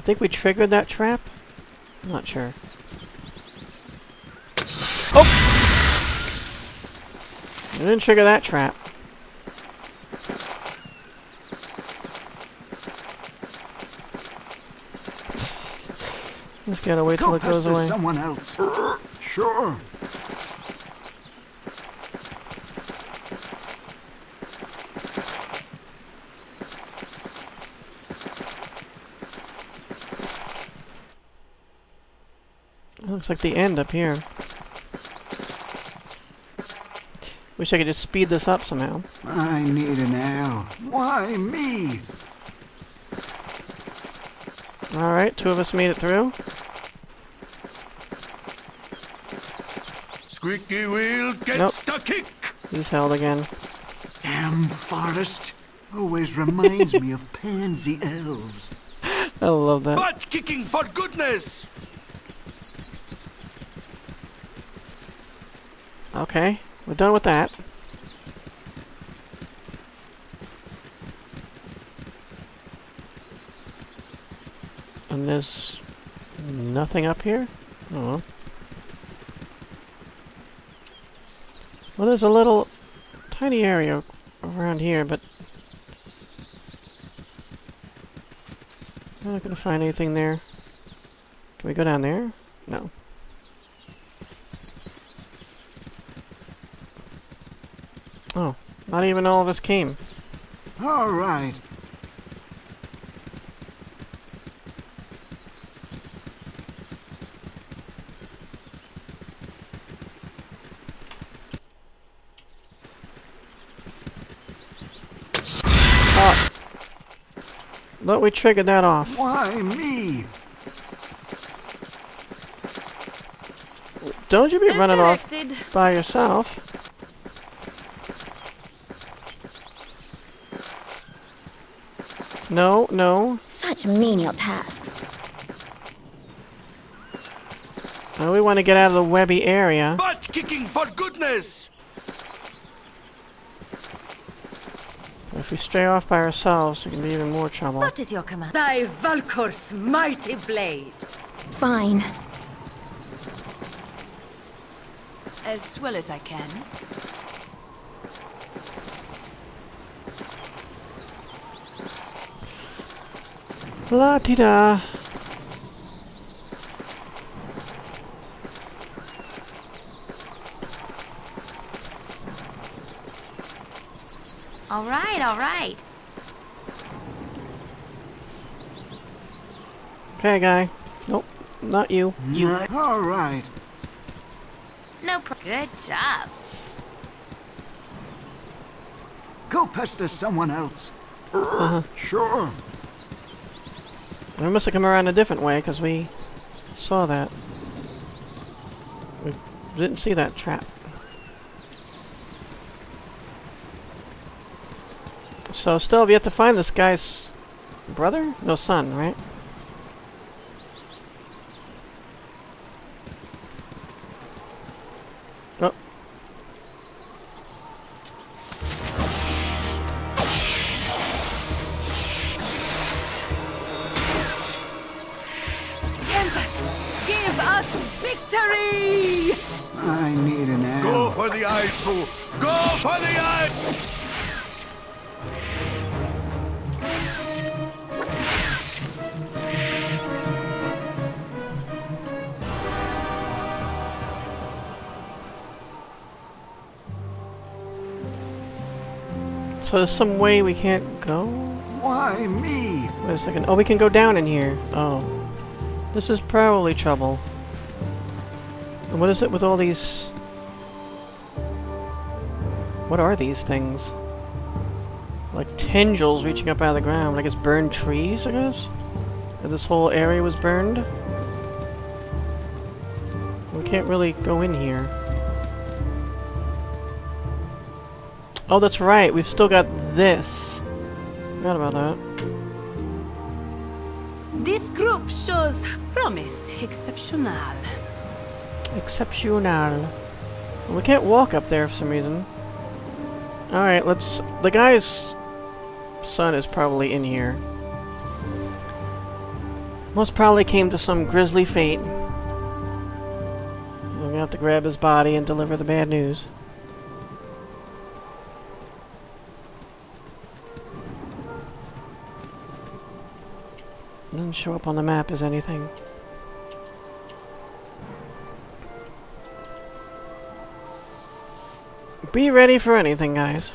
I think we triggered that trap. I'm not sure. Oh! I didn't trigger that trap. Just gotta wait till it goes away. someone else. Sure. Looks like the end up here. Wish I could just speed this up somehow. I need an L. Why me? Alright, two of us made it through. Squeaky wheel gets Nope. the kick. He's held again. Damn forest. Always reminds me of pansy elves. I love that. Butt kicking for goodness. Okay, we're done with that. And there's nothing up here? Oh. Well, there's a little tiny area around here, but I'm not gonna find anything there. Can we go down there? No. Oh, not even all of us came. All right. Uh, oh. Look, we triggered that off. Why me? Don't you be running off by yourself. No, no. Such menial tasks. No, we want to get out of the webby area. Butt kicking for goodness. If we stray off by ourselves, it can be even more trouble. What is your command? Thy Valkor's mighty blade. Fine. As well as I can. La ti da. All right, all right. Okay, guy. Nope, not you. You. All right. No pro- Good job. Go pester someone else. Uh-huh. Sure. We must have come around a different way because we saw that. We didn't see that trap. So still have yet to find this guy's brother? No, son, right? So there's some way we can't go? Why me? Wait a second. Oh, we can go down in here. Oh. This is probably trouble. And what is it with all these... What are these things? Like tendrils reaching up out of the ground. I guess burned trees, I guess? And this whole area was burned? We can't really go in here. Oh, that's right. We've still got this. Forgot about that. This group shows promise exceptional. Exceptional. Well, we can't walk up there for some reason. Alright, let's... The guy's son is probably in here. Most probably came to some grisly fate. We're gonna have to grab his body and deliver the bad news. Doesn't show up on the map as anything. Be ready for anything, guys.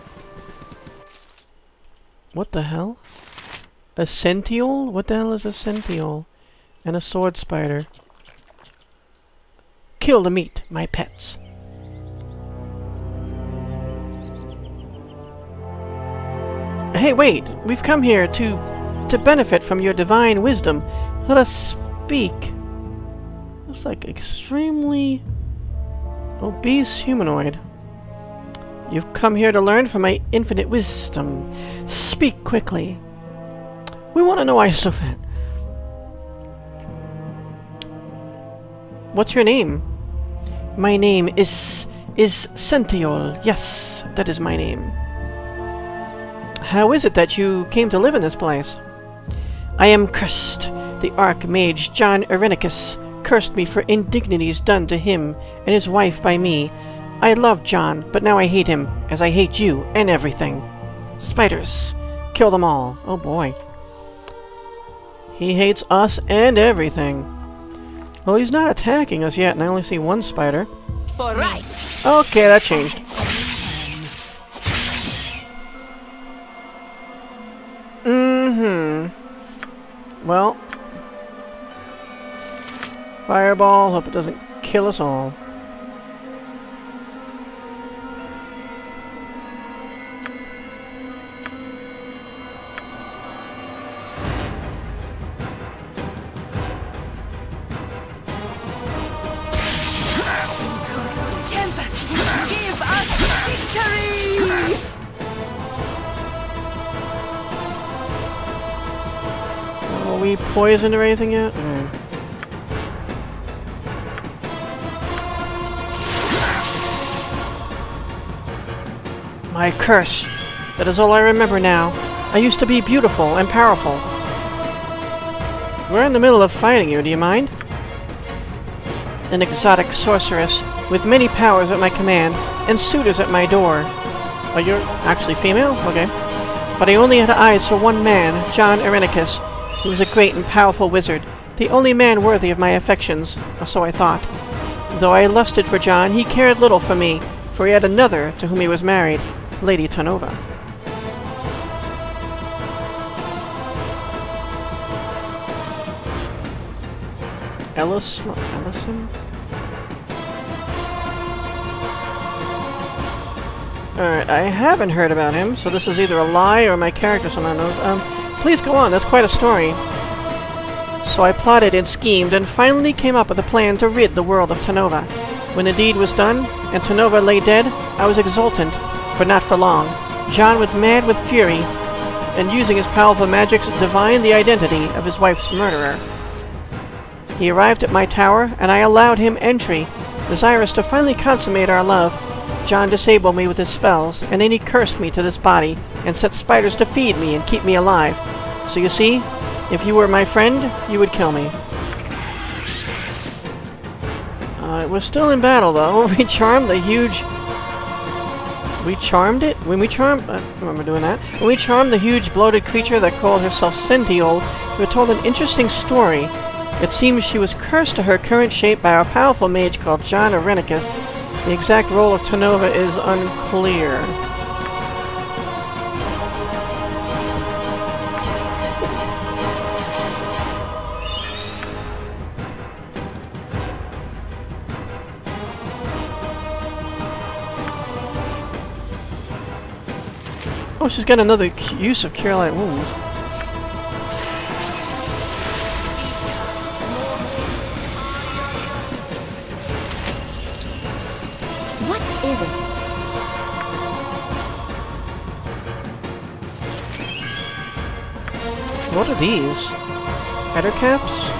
What the hell? A Centeol? What the hell is a Centeol? And a sword spider. Kill the meat, my pets. Hey, wait! We've come here to to benefit from your divine wisdom. Let us speak. Looks like extremely obese humanoid. You've come here to learn from my infinite wisdom. Speak quickly. We want to know fat. What's your name? My name is... is Centeol. Yes, that is my name. How is it that you came to live in this place? I am cursed. The Archmage John Irenicus cursed me for indignities done to him and his wife by me. I love John, but now I hate him, as I hate you and everything. Spiders! Kill them all. Oh boy. He hates us and everything. Well, he's not attacking us yet, and I only see one spider. Right. Okay, that changed. Well. Fireball, hope it doesn't kill us all. Poisoned or anything yet? Mm. My curse. That is all I remember now. I used to be beautiful and powerful. We're in the middle of fighting you, do you mind? An exotic sorceress with many powers at my command and suitors at my door. Oh, you're actually female? Okay. But I only had eyes for one man, John Irenicus. He was a great and powerful wizard, the only man worthy of my affections, or so I thought. Though I lusted for John, he cared little for me, for he had another to whom he was married, Lady Tanova. Ellis Ellison? Alright, I haven't heard about him, so this is either a lie or my character somehow knows. Um, please go on, that's quite a story. So I plotted and schemed and finally came up with a plan to rid the world of Tanova. When the deed was done, and Tanova lay dead, I was exultant, but not for long. John was mad with fury, and using his powerful magics, divined the identity of his wife's murderer. He arrived at my tower, and I allowed him entry. Desirous to finally consummate our love, John disabled me with his spells, and then he cursed me to this body, and set spiders to feed me and keep me alive. So you see, if you were my friend, you would kill me. Uh, we're still in battle, though. We charmed the huge... We charmed it? When we charmed... I remember doing that. When we charmed the huge bloated creature that called herself Centeol, we were told an interesting story. It seems she was cursed to her current shape by a powerful mage called John Irenicus. The exact role of Tanova is unclear. Oh, she's got another use of Light Wounds. What is it? What are these? Ettercaps?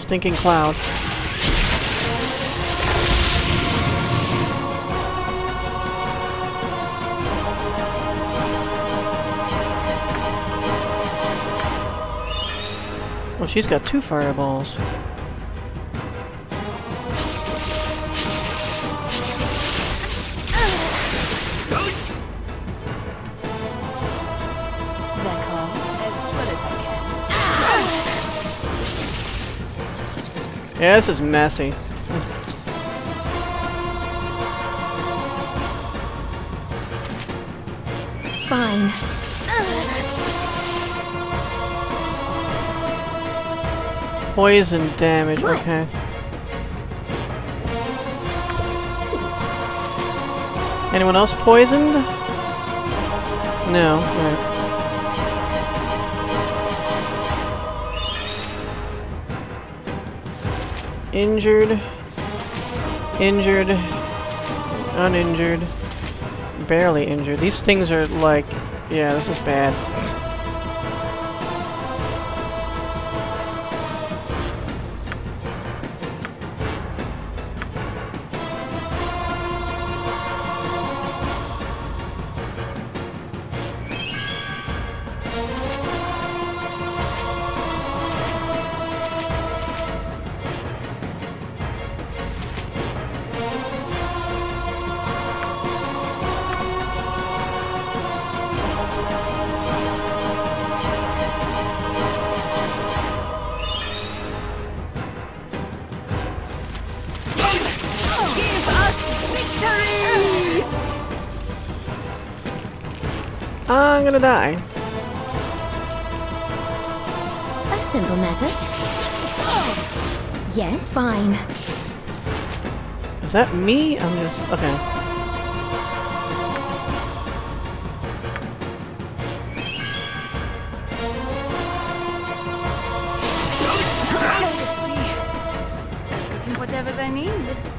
Stinking cloud. Oh, she's got two fireballs. Back home as well as I can. Yeah, this is messy. Poison damage, What? okay. Anyone else poisoned? No, alright. Injured. Injured. Uninjured. Barely injured. These things are like... Yeah, this is bad. Yes, fine. Is that me? I'm just... Okay. Whatever they need.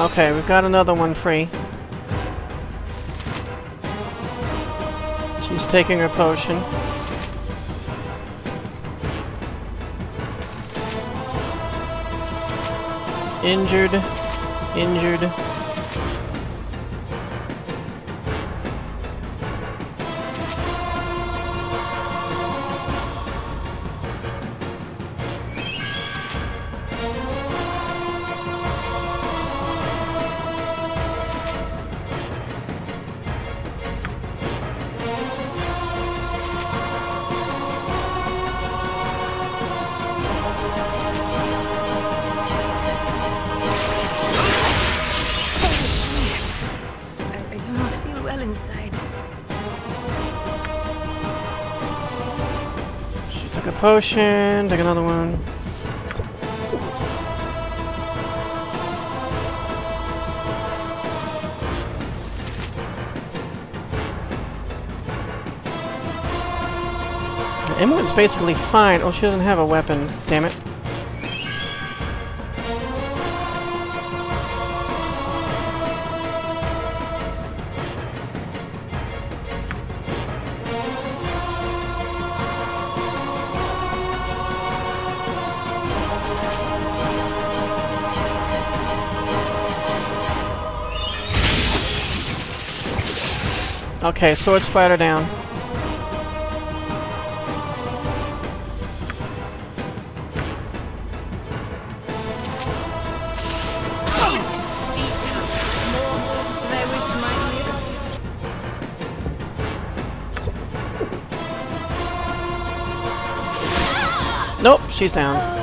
Okay, we've got another one free. She's taking her potion. Injured. Injured. Potion. Take another one. Imoen's basically fine. Oh, she doesn't have a weapon. Damn it. Okay, sword spider down. Nope, she's down.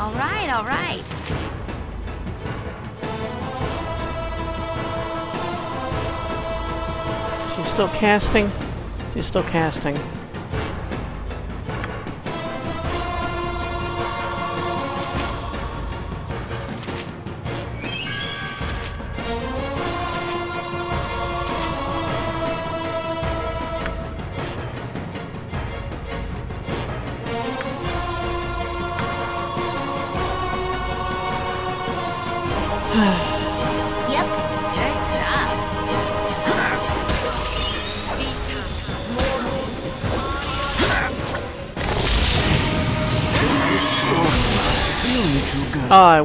All right, all right. She's still casting? She's still casting.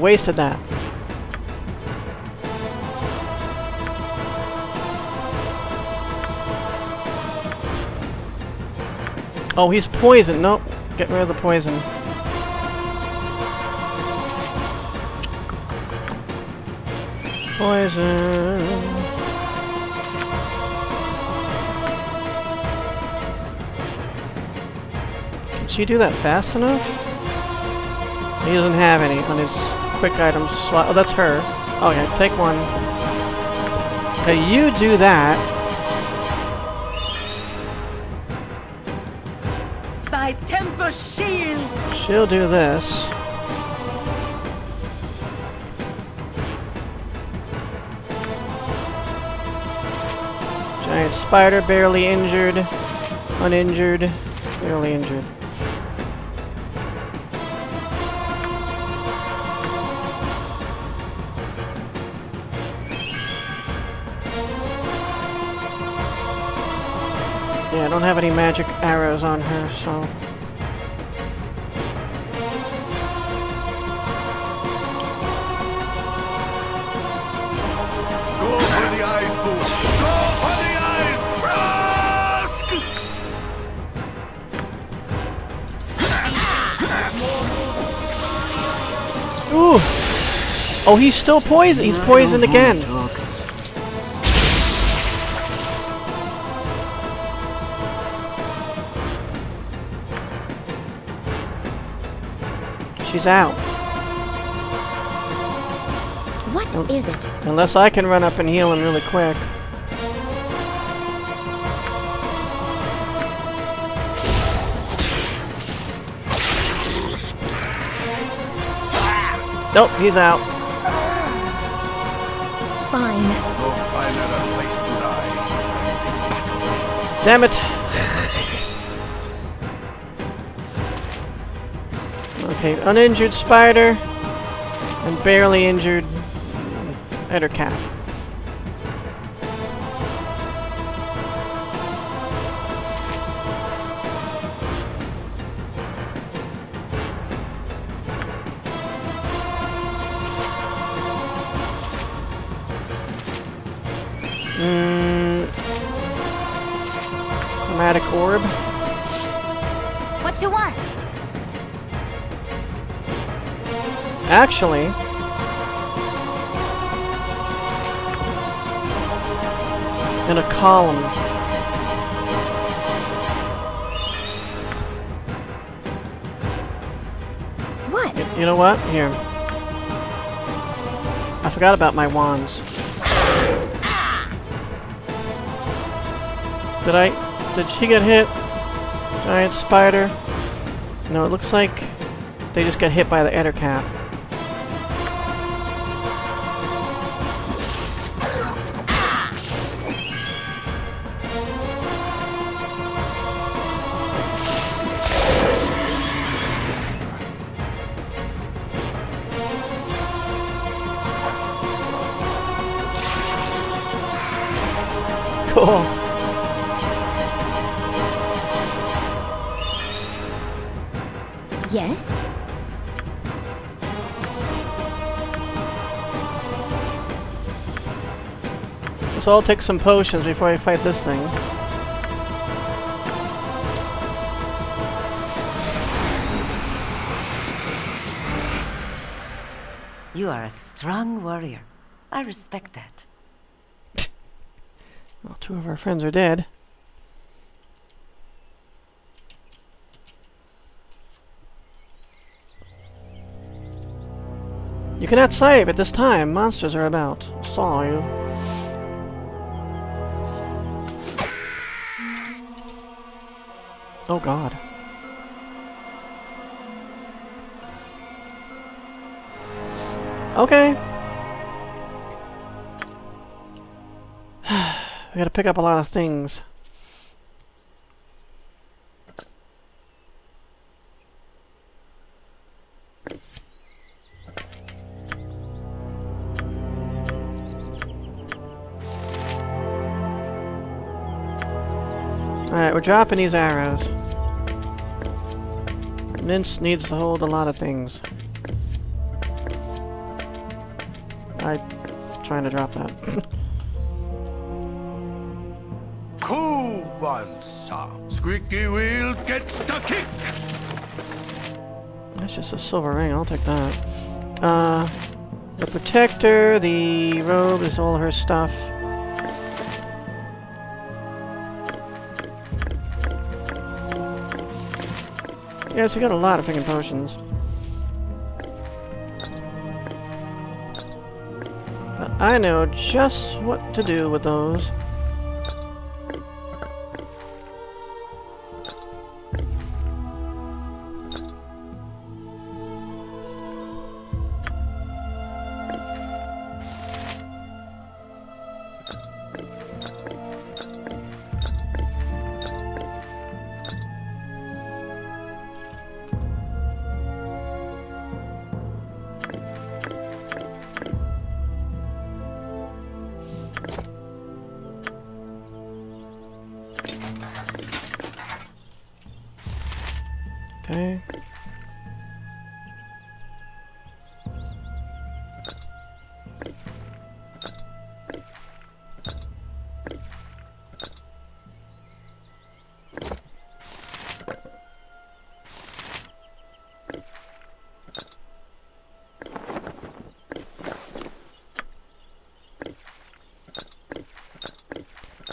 Wasted that. Oh, he's poisoned. Nope. Get rid of the poison. Poison. Can she do that fast enough? He doesn't have any on his quick items slot. Oh, that's her. Oh, yeah, take one. Okay, you do that. By Tempus' Shield! She'll do this. Giant spider, barely injured. Uninjured. Barely injured. Don't have any magic arrows on her, so... Go for the eyes, Boo! Go for the eyes! Rask! Ooh! Oh, he's still poisoned. He's poisoned again. She's out. What is it? Unless I can run up and heal him really quick. Nope, he's out. Fine. Go find another place to die. Damn it. Okay, uninjured spider and barely injured Ettercap. Actually, in a column. What? You know what? Here. I forgot about my wands. Did I... Did she get hit? Giant spider? No, it looks like they just got hit by the Ettercap. So I'll take some potions before I fight this thing. You are a strong warrior. I respect that. Well, two of our friends are dead. You cannot save at this time. Monsters are about. Saw you. Oh god. Okay. we gotta pick up a lot of things. Alright, we're dropping these arrows. Minsc needs to hold a lot of things. I'm trying to drop that. Cool one, sir. Squeaky wheel gets the kick. That's just a silver ring, I'll take that. Uh, the protector, the robe is all her stuff. So you got a lot of freaking potions. But I know just what to do with those.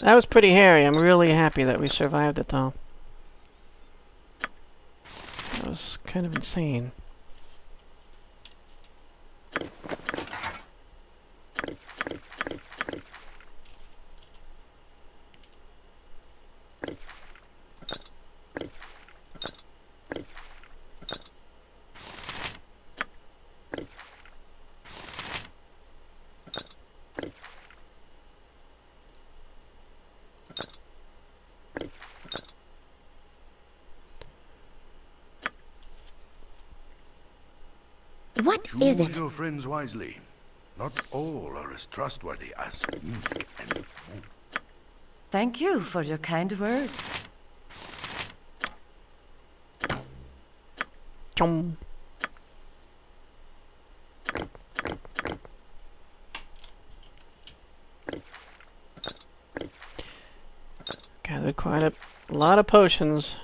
That was pretty hairy. I'm really happy that we survived it though. That was kind of insane. What is Choose it? your friends wisely. Not all are as trustworthy as Minsc and Thank you for your kind words. Chum. Gathered quite a lot of potions.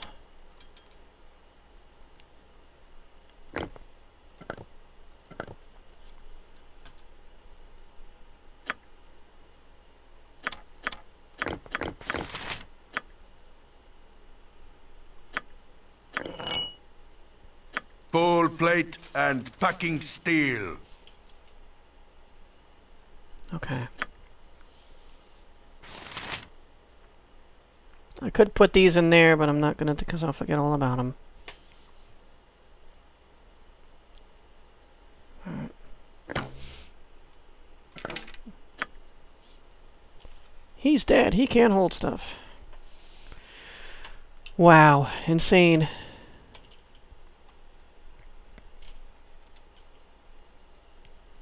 Full plate and packing steel. Okay. I could put these in there, but I'm not gonna because I'll forget all about them. He's dead. He can't hold stuff. Wow, insane.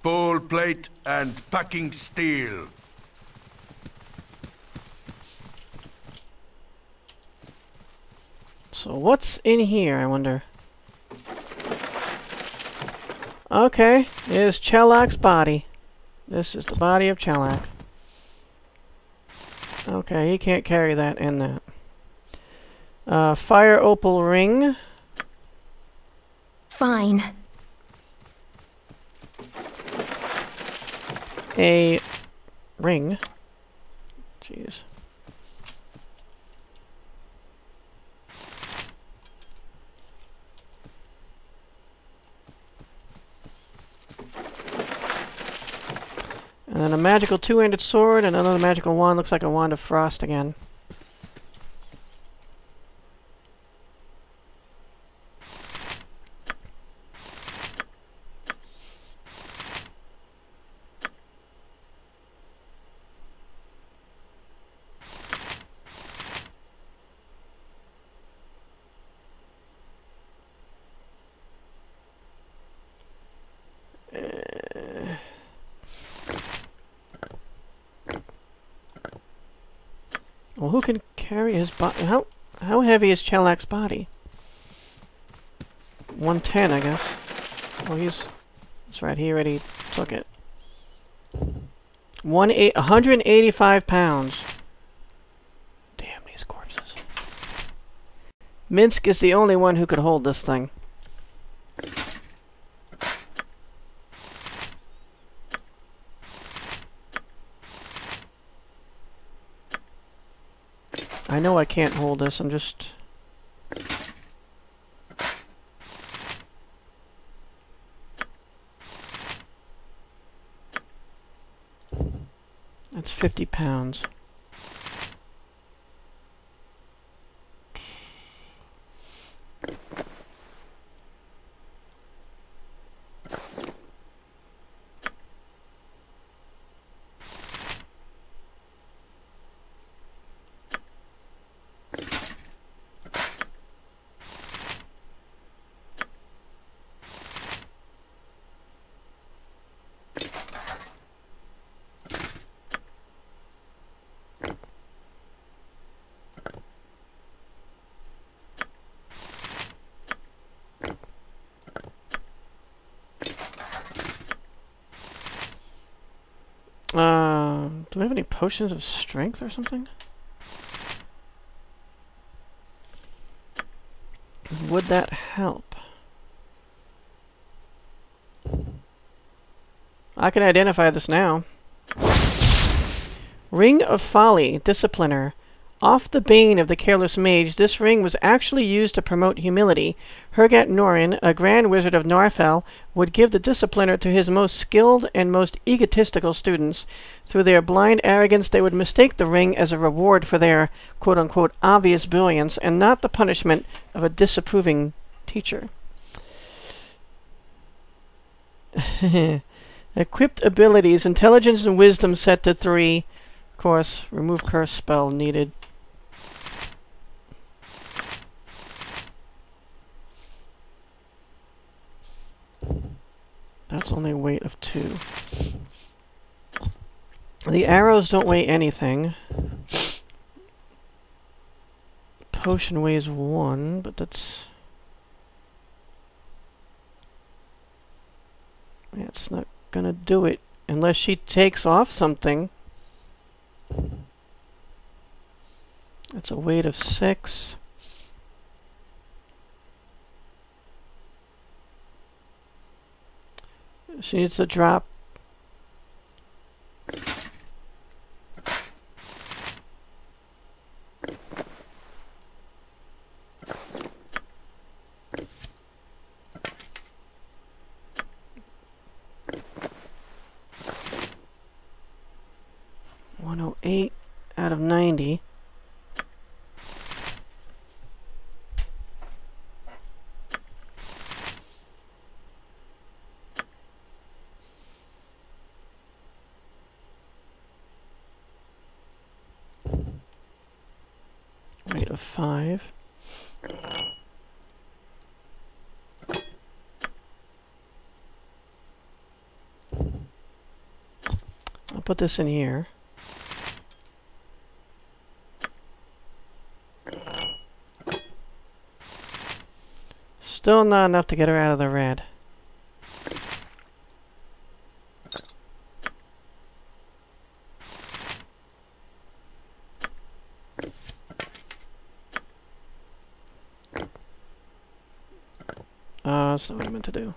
Full plate and packing steel. So what's in here, I wonder? Okay, here's Chelak's body. This is the body of Chelak. Okay, he can't carry that and that. Uh, fire opal ring. Fine. a ring. Jeez. And then a magical two-handed sword, and another magical wand. Looks like a wand of frost again. Body? How how heavy is Chelak's body? 110, I guess. Oh, he's... That's right, he already took it. One eight, 185 pounds. Damn these corpses. Minsc is the only one who could hold this thing. Know I can't hold this, I'm just... That's 50 pounds. Uh, do we have any potions of strength or something? Would that help? I can identify this now. Ring of Folly, Discipliner. Off the bane of the careless mage, this ring was actually used to promote humility. Hergat Norin, a grand wizard of Norfell, would give the discipliner to his most skilled and most egotistical students. Through their blind arrogance, they would mistake the ring as a reward for their quote unquote obvious brilliance and not the punishment of a disapproving teacher. Equipped abilities, intelligence and wisdom set to three. Of course, remove curse spell needed. That's only a weight of two. The arrows don't weigh anything. Potion weighs one, but that's... Yeah, it's not gonna do it unless she takes off something. That's a weight of six. She needs to drop. One oh eight out of ninety. Weight of five. I'll put this in here. Still not enough to get her out of the red. Uh, that's not what I meant to do.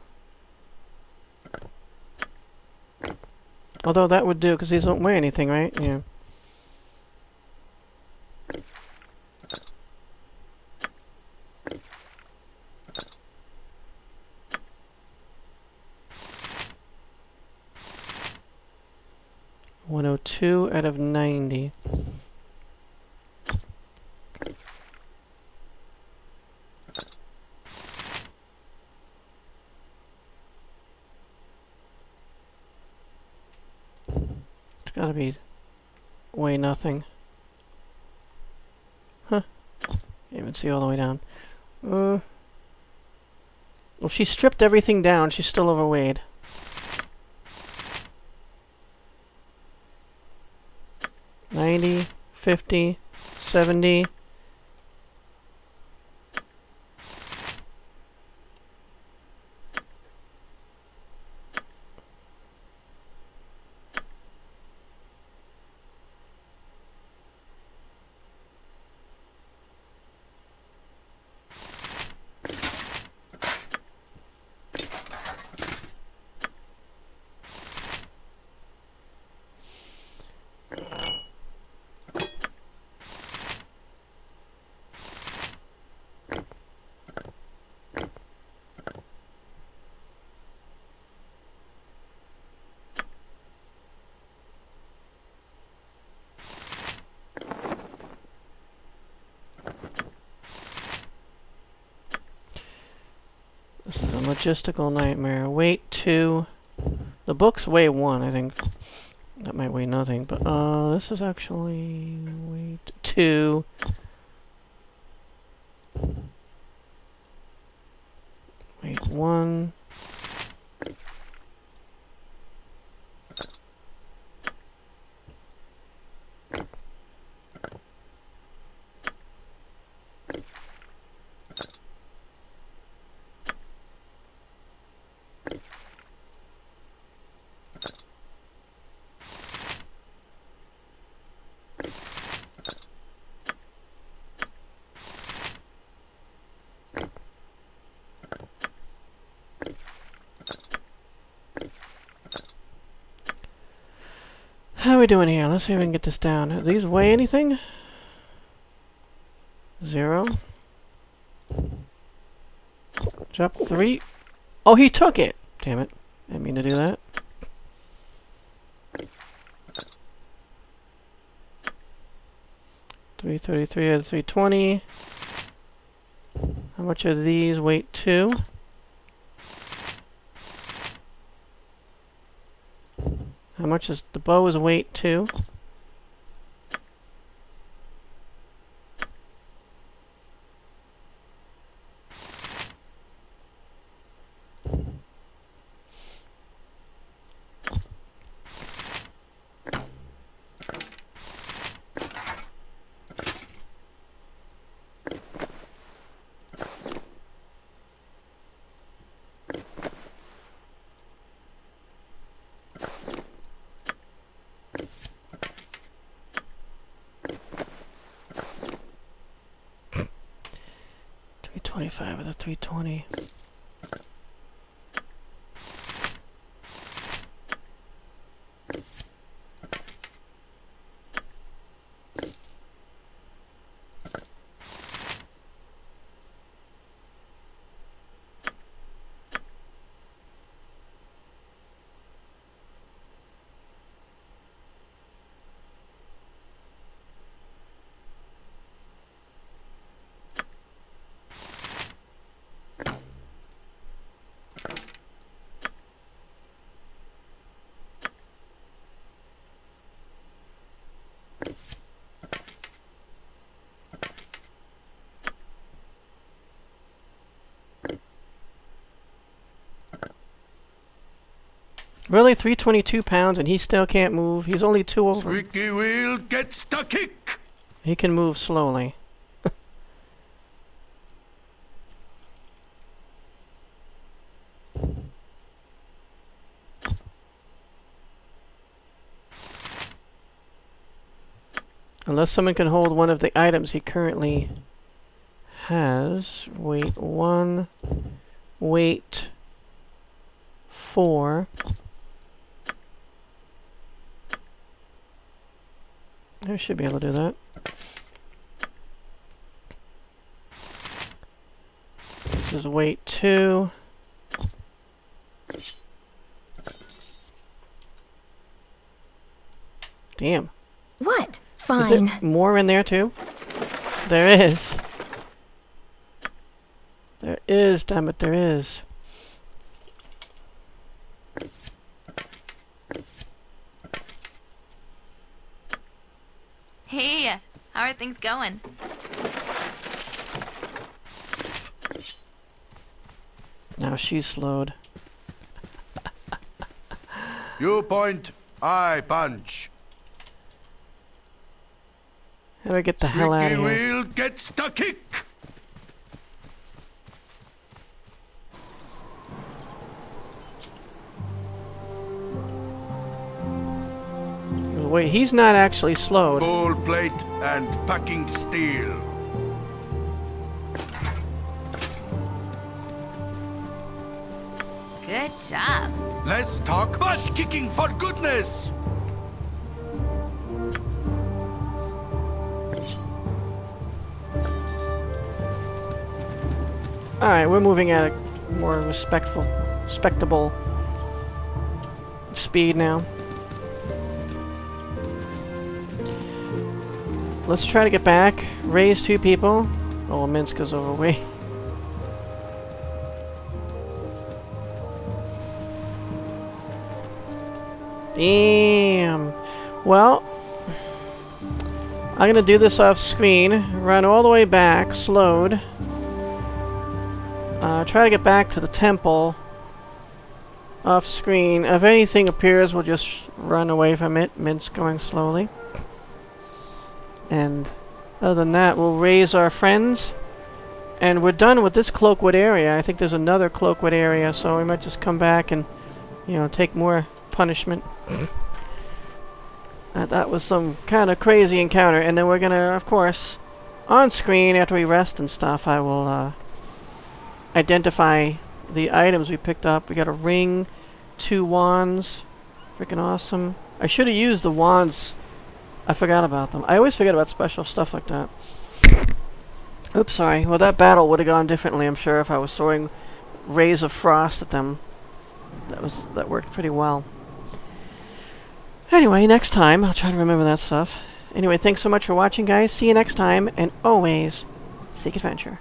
Although that would do, because these don't weigh anything, right? Yeah. 102 out of 90. It's gotta be way nothing. Huh. Can't even see all the way down. Uh, well, she stripped everything down. She's still overweight. Ninety, fifty, seventy. logistical nightmare. Weight 2. The books weigh 1, I think. That might weigh nothing, but uh, this is actually weight 2. Are we doing here? Let's see if we can get this down. Do these weigh anything? Zero. Drop three. Oh, he took it! Damn it. I didn't mean to do that. Three thirty-three of three twenty. How much are these? Weight two. How much is the bow is weight too? 25 with a 320. Really, 322 pounds and he still can't move? He's only two over. Squeaky wheel gets the kick. He can move slowly. Unless someone can hold one of the items he currently has. Weight one. Weight four. I should be able to do that. This is weight two. Damn. What? Fine. Is there more in there too? There is. There is, damn it, there is. Hey, how are things going? Now she's slowed. You point, I punch. How do I get the hell out Squeaky of here? wheel gets the kick. Wait, he's not actually slowed. Full plate and packing steel. Good job. Let's talk butt kicking for goodness. Alright, we're moving at a more respectful, respectable speed now. Let's try to get back, raise two people. Oh, Minsc goes over way. Damn. Well, I'm gonna do this off screen, run all the way back, slowed. Uh, try to get back to the temple off screen. If anything appears, we'll just run away from it. Minsc going slowly. And other than that, we'll raise our friends. And we're done with this Cloakwood area. I think there's another Cloakwood area, so we might just come back and, you know, take more punishment. Uh, that was some kind of crazy encounter. And then we're gonna, of course, on screen, after we rest and stuff, I will, uh, identify the items we picked up. We got a ring, two wands. Freaking awesome. I should have used the wands. I forgot about them. I always forget about special stuff like that. Oops, sorry. Well, that battle would have gone differently, I'm sure, if I was throwing rays of frost at them. That was that worked pretty well. Anyway, next time, I'll try to remember that stuff. Anyway, thanks so much for watching, guys. See you next time, and always seek adventure.